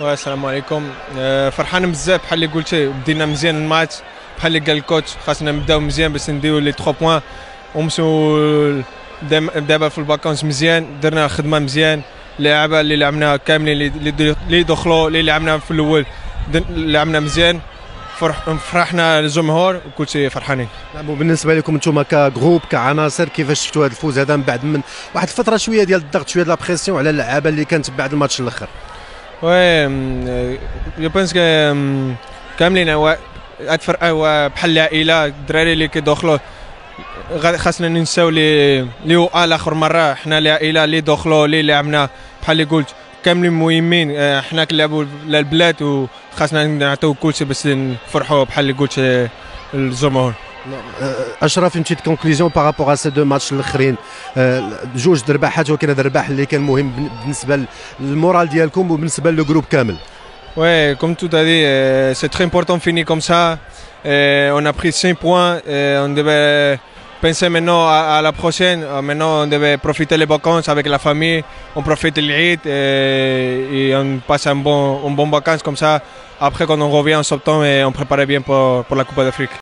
والسلام عليكم. آه، فرحان بزاف بحال اللي قلتي بدينا مزيان الماتش. بحال اللي قال ال coach خاصنا نبداو مزيان باش نديو لي 3 points. ومشيو دابا في ال vacances مزيان درنا خدمه مزيان. اللعابه اللي لعبنا كاملين اللي دخلوا اللي لعبنا في الأول لعبنا مزيان. فرح فرحنا الجمهور وكل شيء فرحانين نعم وبالنسبة لكم أنتم ك groupe كعناصر كيفاش شفتوا هذا الفوز هذا من بعد من واحد الفترة شوية ديال الضغط شوية ديال pression على اللعابة اللي كانت بعد الماتش الآخر oui je pense كاملين هاد الفرقه بحال العائله الدراري اللي كيدخلوا خاصنا ننساو لي لي الآخر مرة حنا العائله اللي دخلوا اللي لعبنا بحال اللي قلت كاملين مهمين آه، حنا كنلعبوا للبلاد وخاصنا نعطيو كلشي باش نفرحوا بحال اللي قلت الجمهور اشرف اون بتيت كونكلوزيون بارابور ا سي دو ماتش الاخرين جوج درباحات ولكن هذا الرباح اللي كان مهم بالنسبه للمورال ديالكم وبالنسبه للجروب كامل Ouais, comme tout a dit, euh, c'est très important de finir comme ça. Euh, on a pris 5 points. Euh, on devait penser maintenant à, à, la prochaine. Euh, maintenant, on devait profiter les vacances avec la famille. On profite de l'Eid et, et, on passe un bon, un bon vacances comme ça. Après, quand on revient en septembre, et on prépare bien pour, pour la Coupe d'Afrique.